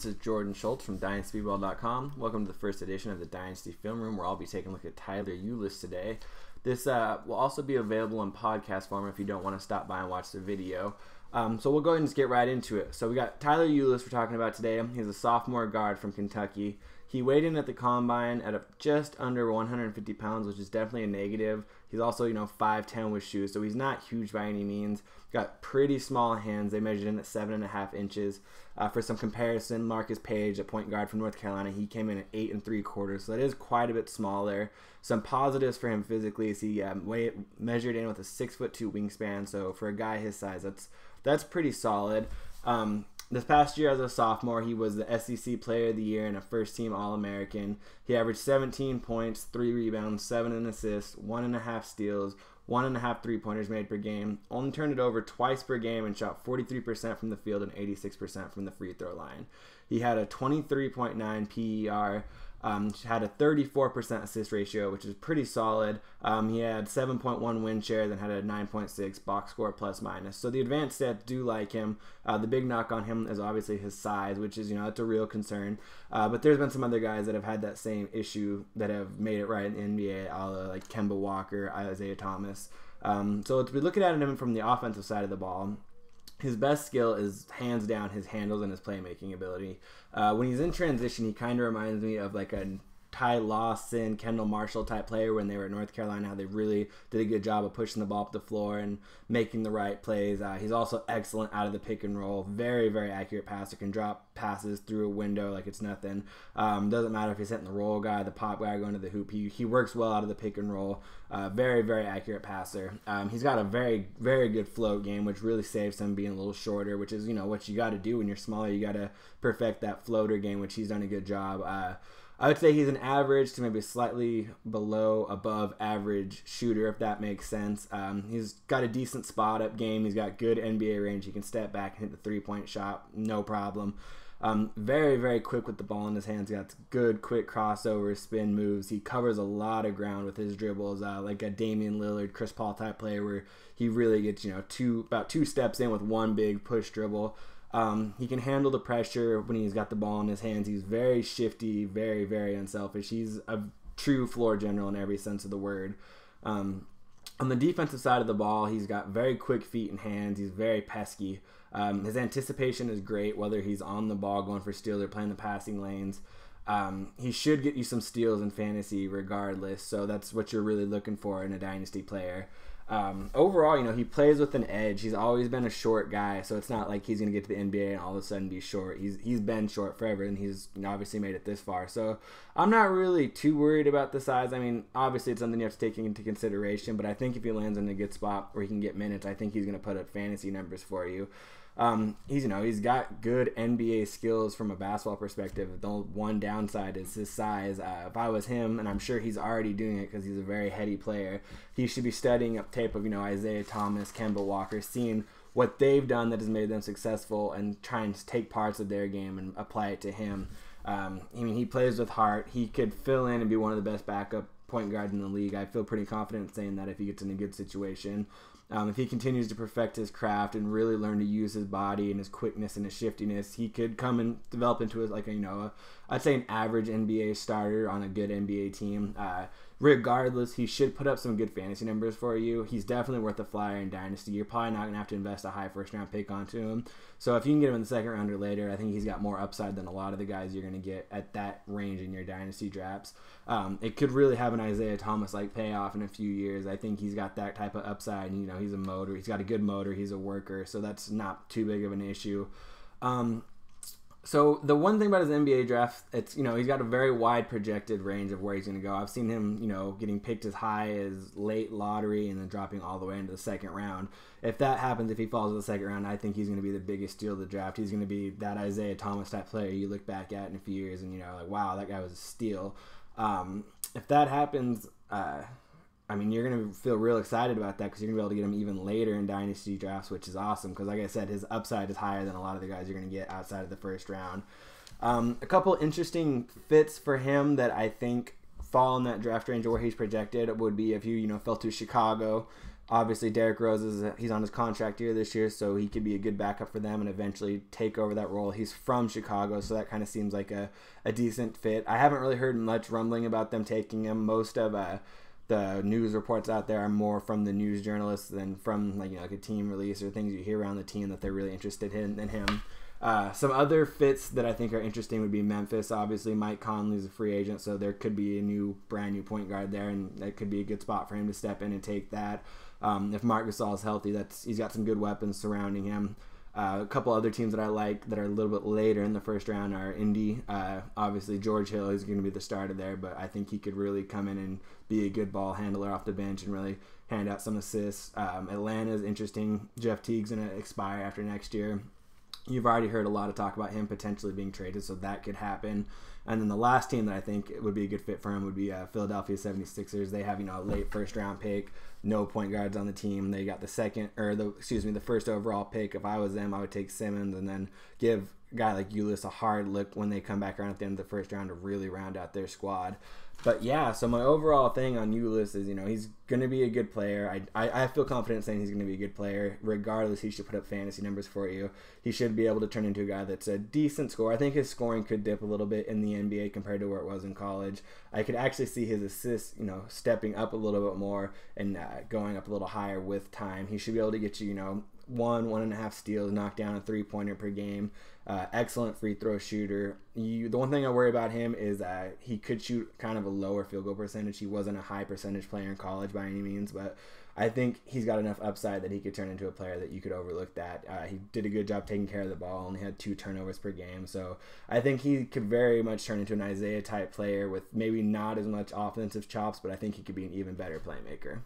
This is Jordan Schultz from DynastyBall.com. Welcome to the first edition of the Dynasty Film Room, where I'll be taking a look at Tyler Ulis today. This uh, will also be available in podcast form if you don't want to stop by and watch the video. Um, so we'll go ahead and just get right into it. So we got Tyler Ulis we're talking about today. He's a sophomore guard from Kentucky. He weighed in at the combine at just under 150 pounds, which is definitely a negative. He's also, you know, 5'10 with shoes, so he's not huge by any means. Got pretty small hands. They measured in at seven and a half inches. Uh, for some comparison, Marcus Paige, a point guard from North Carolina, he came in at eight and three quarters, so that is quite a bit smaller. Some positives for him physically is he um, weighed, measured in with a six foot two wingspan. So for a guy his size, that's that's pretty solid. Um, this past year as a sophomore, he was the SEC Player of the Year and a first team All American. He averaged 17 points, 3 rebounds, 7 and assists, 1.5 steals, 1.5 three pointers made per game. Only turned it over twice per game and shot 43% from the field and 86% from the free throw line. He had a 23.9 PER, um, had a 34% assist ratio, which is pretty solid. Um, he had 7.1 win share, then had a 9.6 box score plus minus. So the advanced stats do like him. Uh, the big knock on him is obviously his size, which is you know that's a real concern. Uh, but there's been some other guys that have had that same issue that have made it right in the NBA, a la like Kemba Walker, Isaiah Thomas. Um, so to be looking at him from the offensive side of the ball, his best skill is hands down his handles and his playmaking ability. Uh, when he's in transition, he kind of reminds me of like a Ty Lawson, Kendall Marshall type player when they were at North Carolina. They really did a good job of pushing the ball up the floor and making the right plays. Uh, he's also excellent out of the pick and roll. Very, very accurate passer. Can drop passes through a window like it's nothing. Um, doesn't matter if he's hitting the roll guy, the pop guy, going to the hoop. He, he works well out of the pick and roll. Uh, very, very accurate passer. Um, he's got a very, very good float game, which really saves him being a little shorter, which is, you know, what you got to do when you're smaller. You got to perfect that floater game, which he's done a good job. Uh, I would say he's an average to maybe slightly below, above average shooter, if that makes sense. Um, he's got a decent spot up game. He's got good NBA range. He can step back and hit the three point shot, no problem. Um, very, very quick with the ball in his hands. He got good, quick crossover, spin moves. He covers a lot of ground with his dribbles, uh, like a Damian Lillard, Chris Paul type player, where he really gets you know two about two steps in with one big push dribble. Um, he can handle the pressure when he's got the ball in his hands. He's very shifty, very, very unselfish. He's a true floor general in every sense of the word. Um, on the defensive side of the ball, he's got very quick feet and hands. He's very pesky. Um, his anticipation is great, whether he's on the ball going for steals or playing the passing lanes. Um, he should get you some steals in fantasy regardless. So that's what you're really looking for in a dynasty player. Um, overall, you know, he plays with an edge. He's always been a short guy, so it's not like he's going to get to the NBA and all of a sudden be short. He's he's been short forever, and he's obviously made it this far. So I'm not really too worried about the size. I mean, obviously it's something you have to take into consideration, but I think if he lands in a good spot where he can get minutes, I think he's going to put up fantasy numbers for you. Um, he's you know he's got good NBA skills from a basketball perspective. The one downside is his size. Uh, if I was him, and I'm sure he's already doing it because he's a very heady player, he should be studying up tape of you know Isaiah Thomas, Kemba Walker, seeing what they've done that has made them successful, and trying to take parts of their game and apply it to him. Um, I mean, he plays with heart. He could fill in and be one of the best backup point guards in the league. I feel pretty confident saying that if he gets in a good situation. Um, if he continues to perfect his craft and really learn to use his body and his quickness and his shiftiness, he could come and develop into a, like a, you know, I'd say an average NBA starter on a good NBA team. Uh, regardless, he should put up some good fantasy numbers for you. He's definitely worth a flyer in Dynasty. You're probably not going to have to invest a high first round pick onto him. So if you can get him in the second round or later, I think he's got more upside than a lot of the guys you're going to get at that range in your Dynasty drafts. Um, it could really have an Isaiah Thomas like payoff in a few years. I think he's got that type of upside. You know, he's a motor. He's got a good motor. He's a worker. So that's not too big of an issue. Um, so the one thing about his NBA draft, it's you know he's got a very wide projected range of where he's going to go. I've seen him, you know, getting picked as high as late lottery and then dropping all the way into the second round. If that happens, if he falls to the second round, I think he's going to be the biggest steal of the draft. He's going to be that Isaiah Thomas type player you look back at in a few years and you know like wow that guy was a steal. Um, if that happens, uh, I mean, you're going to feel real excited about that because you're going to be able to get him even later in dynasty drafts, which is awesome. Because, like I said, his upside is higher than a lot of the guys you're going to get outside of the first round. Um, a couple interesting fits for him that I think fall in that draft range where he's projected would be if you, you know, fell to Chicago Obviously, Derrick Rose is he's on his contract year this year, so he could be a good backup for them and eventually take over that role. He's from Chicago, so that kind of seems like a, a decent fit. I haven't really heard much rumbling about them taking him. Most of uh, the news reports out there are more from the news journalists than from like you know like a team release or things you hear around the team that they're really interested in, in him. Uh, some other fits that I think are interesting would be Memphis. Obviously, Mike Conley's a free agent, so there could be a new, brand new point guard there, and that could be a good spot for him to step in and take that. Um, if Marc Gasol is healthy, that's he's got some good weapons surrounding him. Uh, a couple other teams that I like that are a little bit later in the first round are Indy. Uh, obviously, George Hill is going to be the starter there, but I think he could really come in and be a good ball handler off the bench and really hand out some assists. Um, Atlanta is interesting. Jeff Teague's going to expire after next year. You've already heard a lot of talk about him potentially being traded, so that could happen. And then the last team that I think would be a good fit for him would be uh, Philadelphia 76ers. They have, you know, a late first round pick, no point guards on the team. They got the second, or the, excuse me, the first overall pick. If I was them, I would take Simmons and then give guy like Ulis a hard look when they come back around at the end of the first round to really round out their squad but yeah, so my overall thing on Ulis is, you know, he's going to be a good player. I, I, I feel confident saying he's going to be a good player. Regardless, he should put up fantasy numbers for you. He should be able to turn into a guy that's a decent scorer. I think his scoring could dip a little bit in the NBA compared to where it was in college. I could actually see his assists, you know, stepping up a little bit more and uh, going up a little higher with time. He should be able to get you, you know, one, one and a half steals, knock down a three pointer per game. Uh, excellent free throw shooter. You, the one thing I worry about him is that he could shoot kind of a lower field goal percentage. He wasn't a high percentage player in college by any means, but I think he's got enough upside that he could turn into a player that you could overlook that. Uh, he did a good job taking care of the ball, only had two turnovers per game. So I think he could very much turn into an Isaiah type player with maybe not as much offensive chops, but I think he could be an even better playmaker.